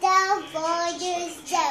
down for yourself.